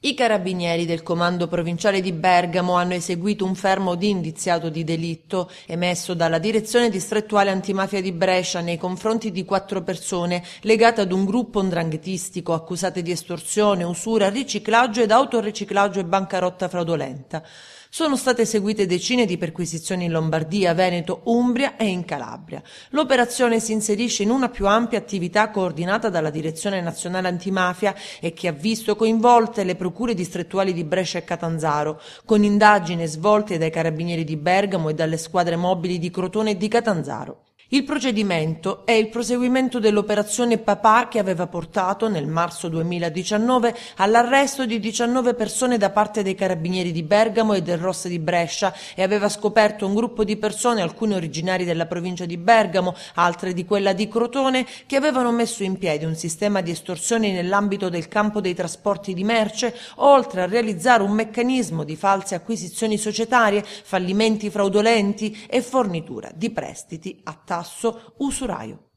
I carabinieri del comando provinciale di Bergamo hanno eseguito un fermo di indiziato di delitto emesso dalla direzione distrettuale antimafia di Brescia nei confronti di quattro persone legate ad un gruppo ndranghetistico accusate di estorsione, usura, riciclaggio ed autoriciclaggio e bancarotta fraudolenta. Sono state eseguite decine di perquisizioni in Lombardia, Veneto, Umbria e in Calabria. L'operazione si inserisce in una più ampia attività coordinata dalla Direzione Nazionale Antimafia e che ha visto coinvolte le procure distrettuali di Brescia e Catanzaro, con indagini svolte dai carabinieri di Bergamo e dalle squadre mobili di Crotone e di Catanzaro. Il procedimento è il proseguimento dell'operazione Papà che aveva portato, nel marzo 2019, all'arresto di 19 persone da parte dei carabinieri di Bergamo e del Rossa di Brescia e aveva scoperto un gruppo di persone, alcune originari della provincia di Bergamo, altre di quella di Crotone, che avevano messo in piedi un sistema di estorsioni nell'ambito del campo dei trasporti di merce, oltre a realizzare un meccanismo di false acquisizioni societarie, fallimenti fraudolenti e fornitura di prestiti a tasso usuraio.